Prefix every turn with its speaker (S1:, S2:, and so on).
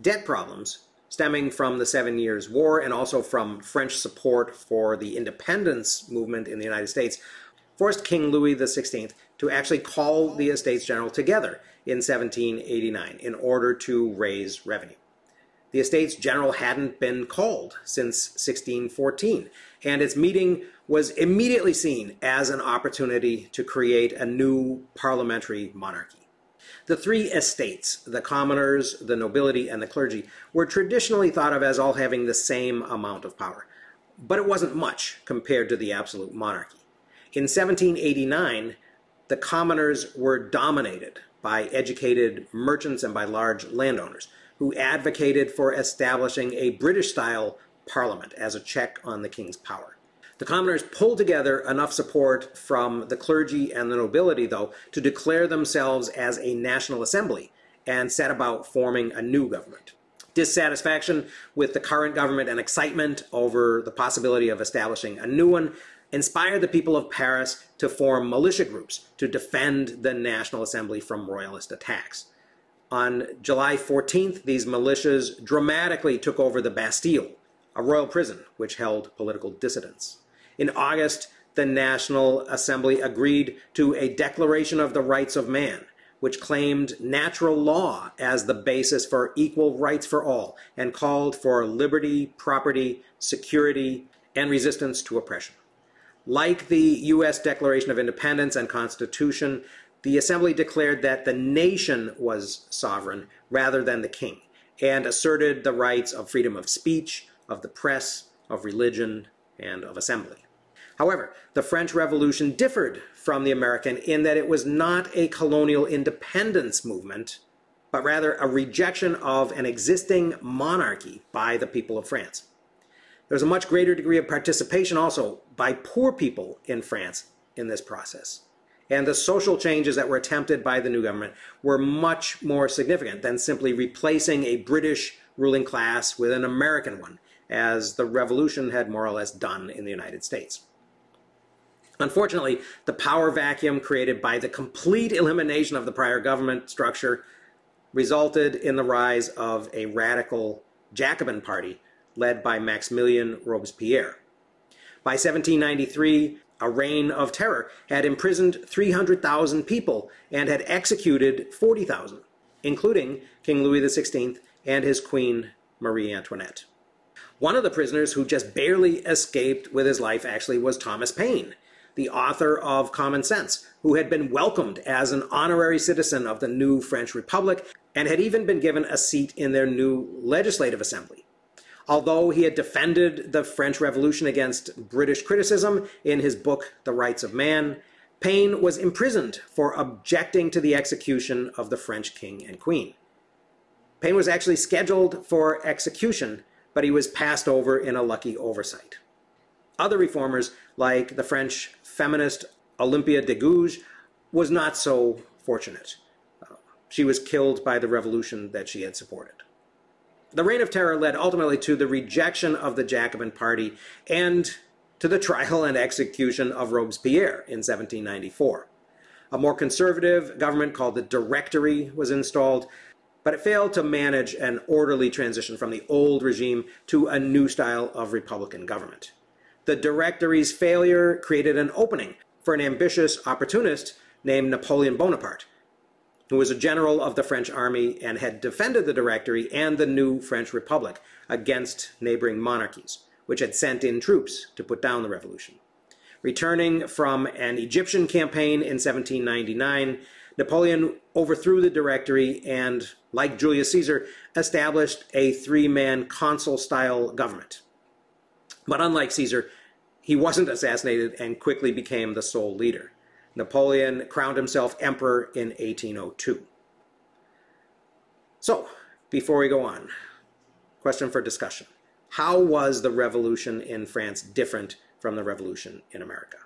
S1: debt problems stemming from the Seven Years' War and also from French support for the independence movement in the United States forced King Louis XVI to actually call the Estates General together in 1789 in order to raise revenue. The Estates General hadn't been called since 1614, and its meeting was immediately seen as an opportunity to create a new parliamentary monarchy. The three estates, the commoners, the nobility, and the clergy, were traditionally thought of as all having the same amount of power, but it wasn't much compared to the absolute monarchy. In 1789, the commoners were dominated by educated merchants and by large landowners who advocated for establishing a British style parliament as a check on the king's power. The commoners pulled together enough support from the clergy and the nobility, though, to declare themselves as a national assembly and set about forming a new government. Dissatisfaction with the current government and excitement over the possibility of establishing a new one inspired the people of Paris to form militia groups to defend the National Assembly from royalist attacks. On July 14th, these militias dramatically took over the Bastille, a royal prison which held political dissidents. In August, the National Assembly agreed to a Declaration of the Rights of Man, which claimed natural law as the basis for equal rights for all and called for liberty, property, security, and resistance to oppression. Like the U.S. Declaration of Independence and Constitution, the Assembly declared that the nation was sovereign rather than the king, and asserted the rights of freedom of speech, of the press, of religion, and of assembly. However, the French Revolution differed from the American in that it was not a colonial independence movement, but rather a rejection of an existing monarchy by the people of France. There was a much greater degree of participation also by poor people in France in this process. And the social changes that were attempted by the new government were much more significant than simply replacing a British ruling class with an American one, as the revolution had more or less done in the United States. Unfortunately, the power vacuum created by the complete elimination of the prior government structure resulted in the rise of a radical Jacobin party led by Maximilien Robespierre. By 1793, a reign of terror had imprisoned 300,000 people and had executed 40,000, including King Louis XVI and his queen Marie Antoinette. One of the prisoners who just barely escaped with his life actually was Thomas Paine, the author of Common Sense, who had been welcomed as an honorary citizen of the new French Republic and had even been given a seat in their new legislative assembly. Although he had defended the French Revolution against British criticism in his book The Rights of Man, Paine was imprisoned for objecting to the execution of the French king and queen. Paine was actually scheduled for execution, but he was passed over in a lucky oversight. Other reformers, like the French feminist Olympia de Gouges, was not so fortunate. Uh, she was killed by the revolution that she had supported. The Reign of Terror led ultimately to the rejection of the Jacobin Party and to the trial and execution of Robespierre in 1794. A more conservative government called the Directory was installed, but it failed to manage an orderly transition from the old regime to a new style of Republican government. The Directory's failure created an opening for an ambitious opportunist named Napoleon Bonaparte, who was a general of the French army and had defended the Directory and the new French Republic against neighboring monarchies, which had sent in troops to put down the revolution. Returning from an Egyptian campaign in 1799, Napoleon overthrew the Directory and, like Julius Caesar, established a three-man consul-style government. But unlike Caesar, he wasn't assassinated and quickly became the sole leader. Napoleon crowned himself emperor in 1802. So, before we go on, question for discussion. How was the revolution in France different from the revolution in America?